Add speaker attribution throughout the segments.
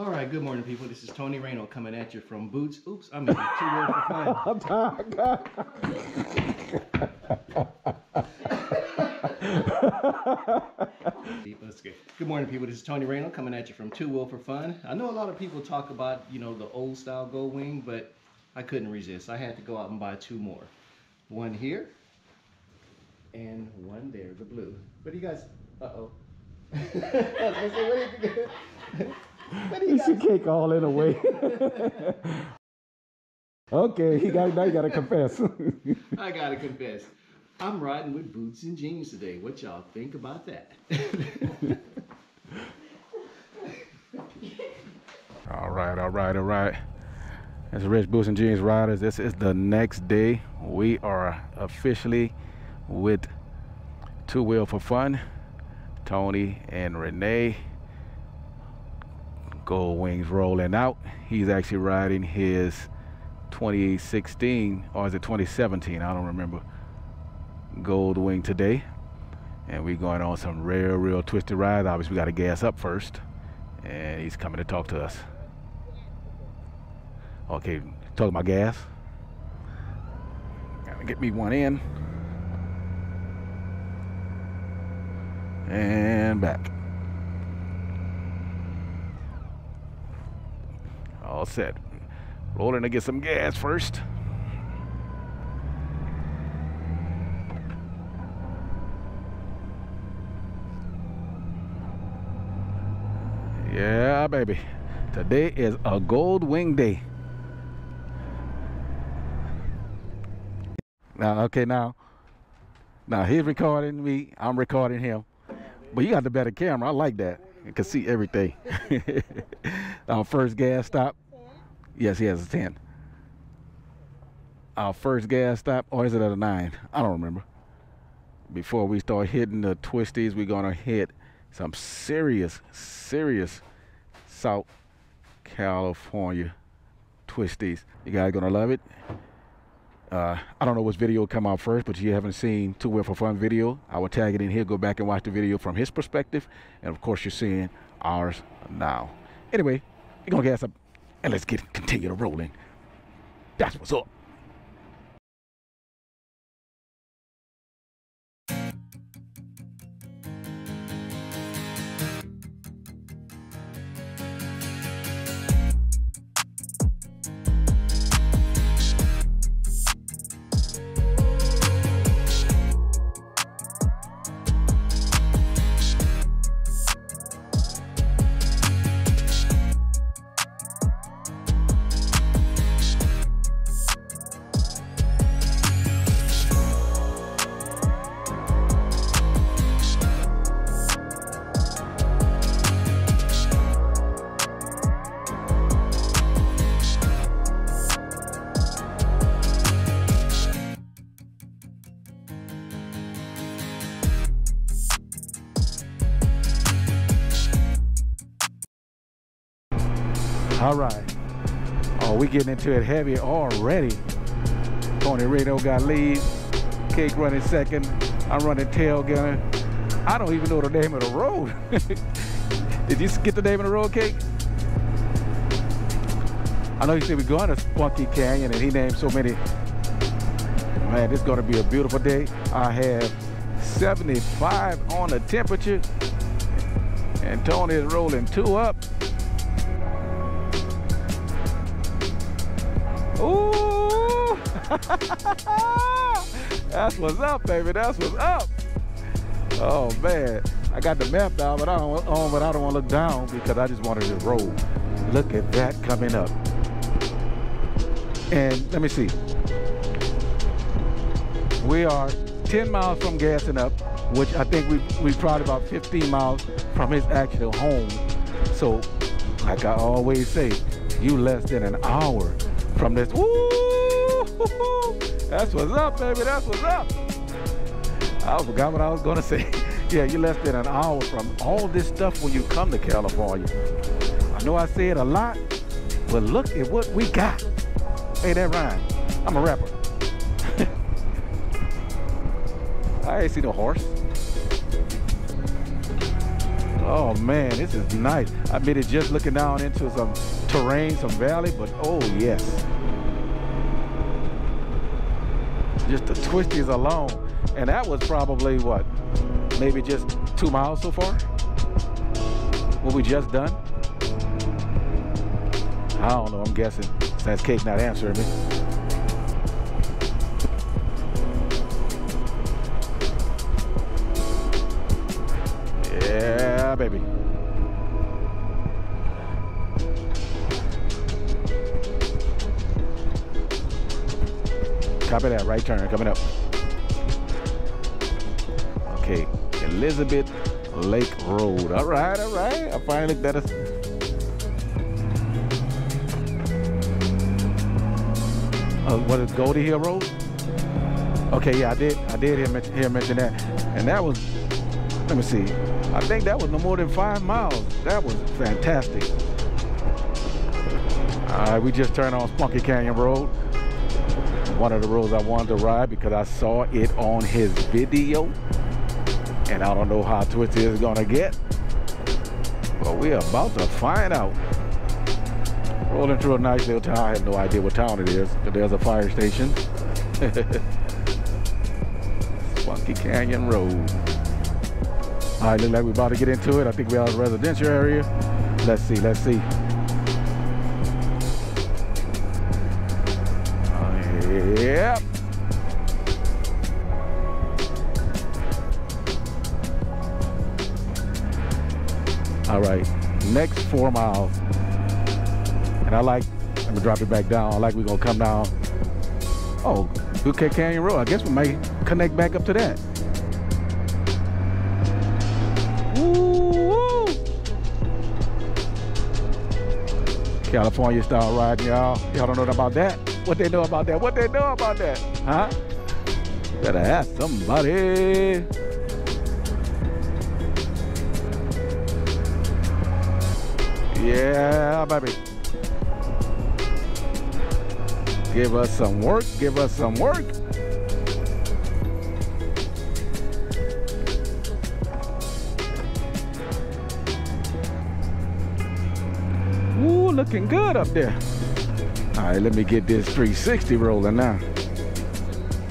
Speaker 1: All right, good morning, people. This is Tony Rayno coming at you from Boots. Oops, I'm in Two Wheel for Fun. Let's go. Good morning, people. This is Tony Rayno coming at you from Two Wheel for Fun. I know a lot of people talk about, you know, the old style Gold Wing, but I couldn't resist. I had to go out and buy two more. One here and one there, the blue. What do you guys, uh-oh.
Speaker 2: It's a cake all in a way. okay, he got now you gotta confess.
Speaker 1: I gotta confess. I'm riding with boots and jeans today. What y'all think about that?
Speaker 2: all right, all right, all right. As Rich Boots and Jeans Riders, this is the next day. We are officially with Two Wheel for Fun. Tony and Renee Gold Wings rolling out. He's actually riding his 2016 or is it 2017? I don't remember. Gold Wing today. And we're going on some real, real twisted rides. Obviously, we got to gas up first. And he's coming to talk to us. Okay, talking about gas. Gotta get me one in. And back. All set. Rolling to get some gas first. Yeah, baby. Today is a gold wing day. Now, okay, now, now he's recording me. I'm recording him. But you got the better camera. I like that. You can see everything. Our first gas stop. Yes, he has a 10. Our first gas stop, or is it at a 9? I don't remember. Before we start hitting the twisties, we're going to hit some serious, serious South California twisties. You guys going to love it. Uh, I don't know which video will come out first, but you haven't seen Two Wheel for Fun video, I will tag it in here. Go back and watch the video from his perspective. And of course, you're seeing ours now. Anyway, you're going to gas up and let's get continue to rolling. That's what's up. All right. Oh, we getting into it heavy already. Tony Rayno got lead. Cake running second. I'm running tail gunner. I don't even know the name of the road. Did you get the name of the road, Cake? I know you said we're going to Spunky Canyon and he named so many. Man, this is going to be a beautiful day. I have 75 on the temperature. And Tony is rolling two up. Ooh! That's what's up, baby. That's what's up. Oh man, I got the map down, but I don't on, but I don't want to look down because I just wanted to roll. Look at that coming up. And let me see. We are 10 miles from gassing up, which I think we we probably about 15 miles from his actual home. So, like I always say, you less than an hour from this. Woo! That's what's up, baby. That's what's up. I forgot what I was gonna say. yeah, you less than an hour from all this stuff when you come to California. I know I say it a lot, but look at what we got. Hey, that rhyme. I'm a rapper. I ain't see no horse. Oh man, this is nice. I made it just looking down into some terrain, some valley, but oh yes. Just the twisties alone. And that was probably what? Maybe just two miles so far? What we just done? I don't know, I'm guessing. Since Kate not answering me. Copy that, right turn coming up. Okay, Elizabeth Lake Road. All right, all right. I finally looked at us. Uh, what is Godde Hill Road? Okay, yeah, I did. I did hear mention, hear mention that, and that was. Let me see. I think that was no more than five miles. That was fantastic. All right, we just turned on Spunky Canyon Road one of the roads I wanted to ride because I saw it on his video. And I don't know how twisty it's gonna get. But we're about to find out. Rolling through a nice little town. I have no idea what town it is, but there's a fire station. Spunky Canyon Road. All right, look like we're about to get into it. I think we're out of the residential area. Let's see, let's see. All right, next four miles. And I like, I'm gonna drop it back down. I like we're gonna come down. Oh, Bouquet Canyon Road. I guess we might connect back up to that. Woo! California style riding, y'all. Y'all don't know about that. What they know about that? What they know about that? Huh? Better ask somebody. Yeah, baby. Give us some work. Give us some work. Ooh, looking good up there. All right, let me get this 360 rolling now.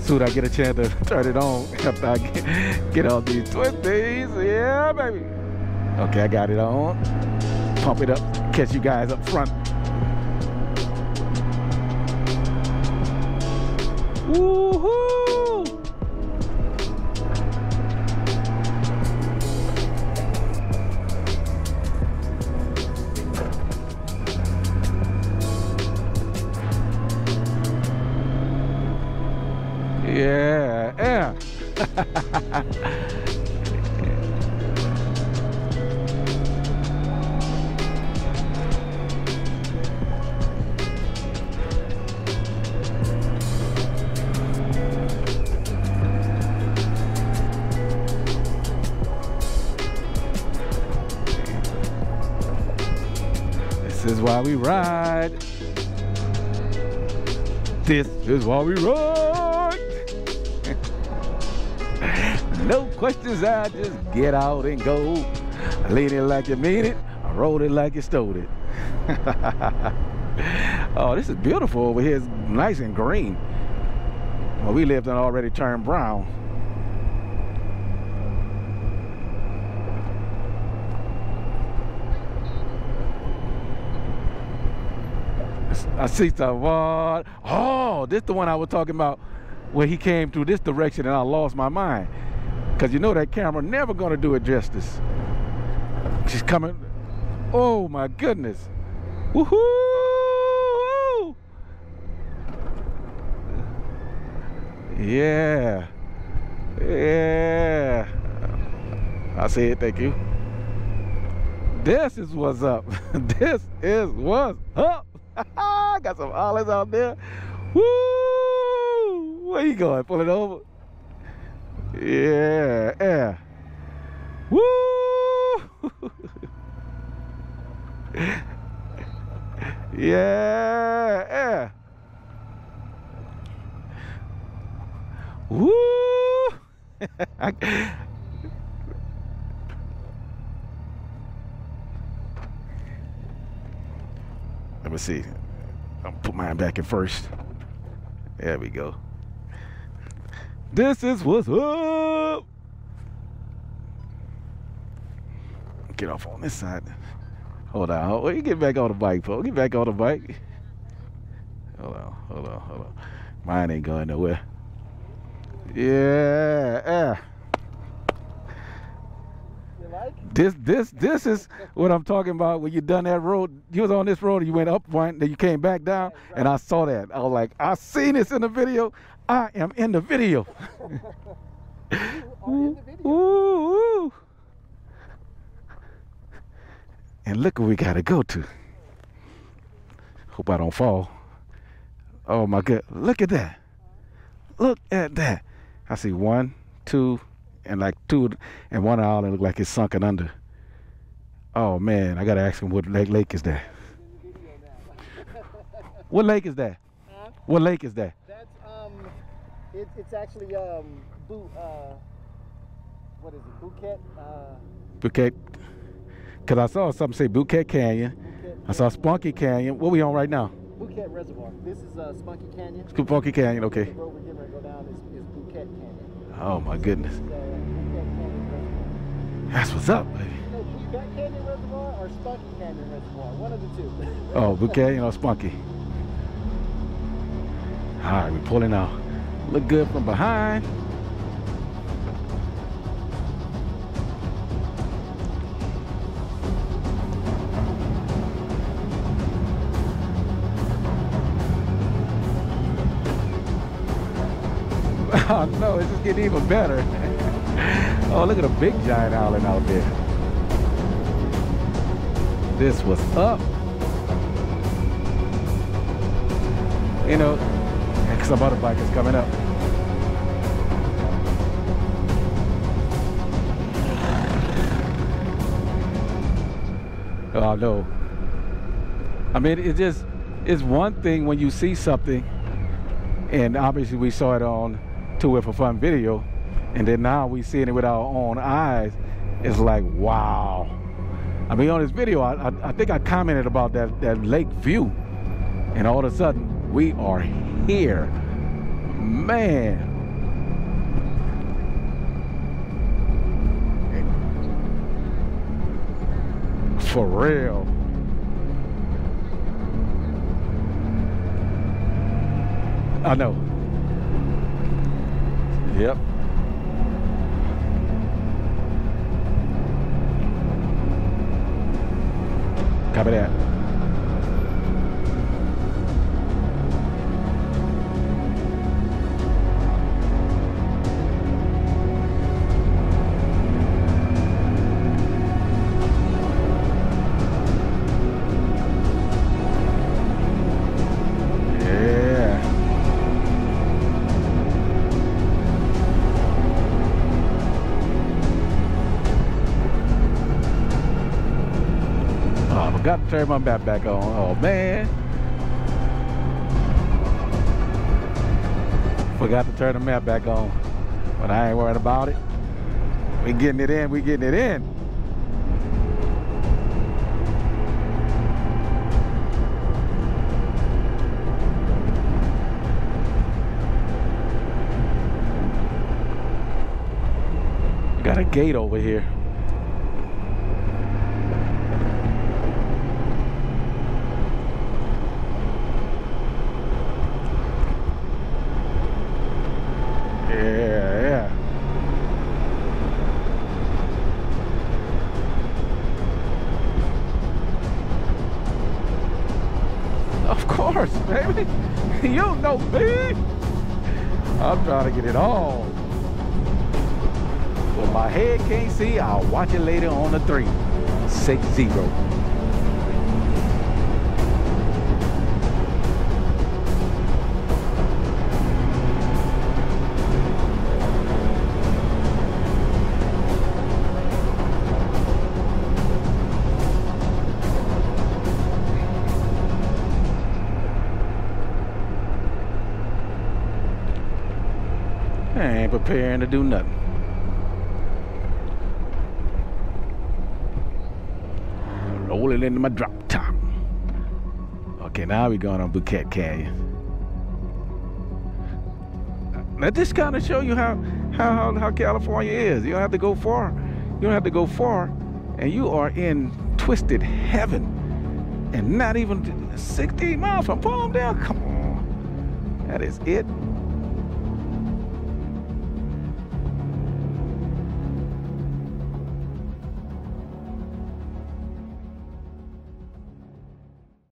Speaker 2: Soon I get a chance to turn it on after I get, get all these twisties. Yeah, baby. Okay, I got it on. Pump it up, catch you guys up front. Woohoo! Why we ride. This is why we ride. no questions, I just get out and go. Lean it like you mean it, roll it like you stole it. oh, this is beautiful over here. It's nice and green. Well, we lived and already turned brown. I see the what? Oh, this the one I was talking about where he came through this direction and I lost my mind. Cause you know that camera never gonna do it justice. She's coming. Oh my goodness. Woohoo! Yeah. Yeah. I see it, thank you. This is what's up. this is what's up. I got some olives out there. Woo! Where you going? Pull it over. Yeah, yeah. Woo! yeah, yeah. Woo! Let me see. Put mine back in first. There we go. This is what's up. Get off on this side. Hold on. Hold, you get back on the bike, Paul. Get back on the bike. Hold on. Hold on. Hold on. Mine ain't going nowhere. Yeah. yeah.
Speaker 1: You like?
Speaker 2: This this this is what I'm talking about. When you done that road, you was on this road and you went up one, then you came back down, and I saw that. I was like, I seen this in the video. I am in the video.
Speaker 1: In the video.
Speaker 2: Ooh, ooh. And look where we gotta go to. Hope I don't fall. Oh my god, look at that. Look at that. I see one, two, and like two, and one island look like it's sunken under. Oh man, I gotta ask him what lake, lake is that?
Speaker 1: In the video now.
Speaker 2: What lake is that?
Speaker 1: Huh?
Speaker 2: What lake is that?
Speaker 1: That's um, it, it's actually um, Boo, uh, what is it? Bouquet, uh,
Speaker 2: Bouquet. Cause I saw something say Bouquet Canyon.
Speaker 1: Bouquet.
Speaker 2: I saw Spunky Canyon. What we on right now?
Speaker 1: Bouquet Reservoir. This is uh, Spunky Canyon.
Speaker 2: Spunky Canyon, okay.
Speaker 1: The road we're getting ready to go down is, is Bouquet Canyon.
Speaker 2: Oh my goodness. That's what's up, baby.
Speaker 1: Know Canyon Reservoir or Spunky Canyon Reservoir? One of the two.
Speaker 2: Oh, bouquet, you know, spunky. All right, we're pulling out. Look good from behind. No, it's just getting even better. oh, look at a big giant island out there. This was up. you know, because some other bike is coming up. Oh no. I mean, it just it's one thing when you see something, and obviously we saw it on Two Wheel for Fun video, and then now we seeing it with our own eyes. It's like wow. I mean, on this video, I, I, I think I commented about that that lake view, and all of a sudden we are here, man. For real. I know. Yep. Copy that. Turn my map back on. Oh man. Forgot to turn the map back on. But I ain't worried about it. We getting it in, we getting it in. Got a gate over here. Baby. You know me. I'm trying to get it all. What my head can't see, I'll watch it later on the three. Six zero. Ain't preparing to do nothing. Rolling into my drop top. Okay, now we're going on Bouquet Canyon. Now this kind of show you how, how how how California is. You don't have to go far. You don't have to go far, and you are in twisted heaven, and not even 16 miles from Palm Palmdale. Come on, that is it